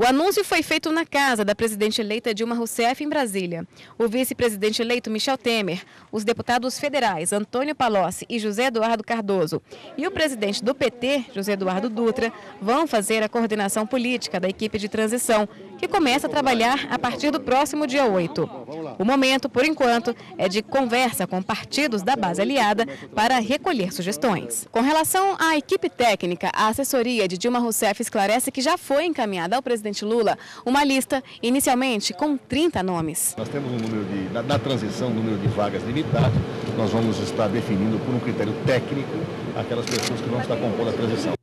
O anúncio foi feito na casa da presidente eleita Dilma Rousseff, em Brasília. O vice-presidente eleito Michel Temer, os deputados federais Antônio Palocci e José Eduardo Cardoso e o presidente do PT, José Eduardo Dutra, vão fazer a coordenação política da equipe de transição, que começa a trabalhar a partir do próximo dia 8. O momento, por enquanto, é de conversa com partidos da base aliada para recolher sugestões. Com relação à equipe técnica, a assessoria de Dilma Rousseff esclarece que já foi encaminhada ao presidente Lula uma lista, inicialmente, com 30 nomes. Nós temos um número de, na, na transição, um número de vagas limitado. Nós vamos estar definindo por um critério técnico aquelas pessoas que vão estar compondo a transição.